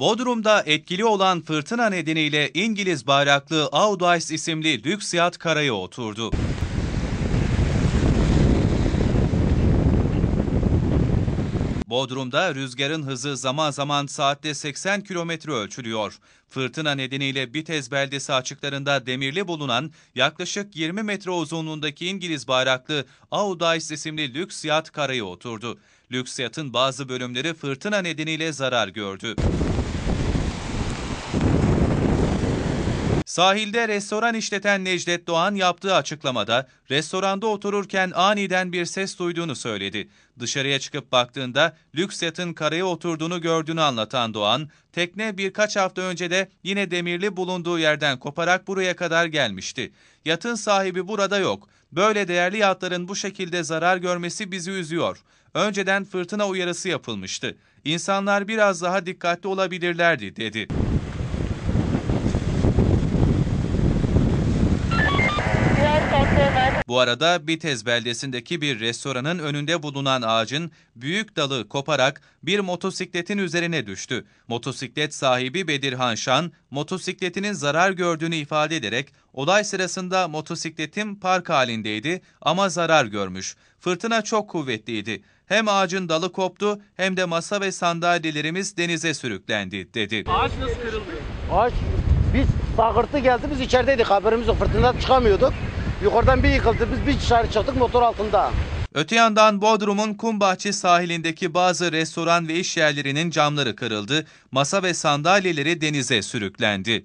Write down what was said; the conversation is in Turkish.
Bodrum'da etkili olan fırtına nedeniyle İngiliz bayraklı Audice isimli lüks yat karaya oturdu. Bodrum'da rüzgarın hızı zaman zaman saatte 80 kilometre ölçülüyor. Fırtına nedeniyle Bitez beldesi açıklarında demirli bulunan yaklaşık 20 metre uzunluğundaki İngiliz bayraklı Audice isimli lüks yat karaya oturdu. Lüks yatın bazı bölümleri fırtına nedeniyle zarar gördü. Sahilde restoran işleten Necdet Doğan yaptığı açıklamada restoranda otururken aniden bir ses duyduğunu söyledi. Dışarıya çıkıp baktığında lüks yatın karaya oturduğunu gördüğünü anlatan Doğan, tekne birkaç hafta önce de yine demirli bulunduğu yerden koparak buraya kadar gelmişti. Yatın sahibi burada yok. Böyle değerli yatların bu şekilde zarar görmesi bizi üzüyor. Önceden fırtına uyarısı yapılmıştı. İnsanlar biraz daha dikkatli olabilirlerdi dedi. Bu arada Bitez beldesindeki bir restoranın önünde bulunan ağacın büyük dalı koparak bir motosikletin üzerine düştü. Motosiklet sahibi Bedirhan Şan, motosikletinin zarar gördüğünü ifade ederek olay sırasında motosikletim park halindeydi ama zarar görmüş. Fırtına çok kuvvetliydi. Hem ağacın dalı koptu hem de masa ve sandalyelerimiz denize sürüklendi dedi. Ağaç nasıl kırıldı? Ağaç biz sağırtı geldi biz içerideydik haberimiz yok fırtınadan çıkamıyorduk. Yukarıdan bir yıkıldı biz bir dışarı çıktık motor altında. Öte yandan Bodrum'un Kumbahçe sahilindeki bazı restoran ve iş yerlerinin camları kırıldı, masa ve sandalyeleri denize sürüklendi.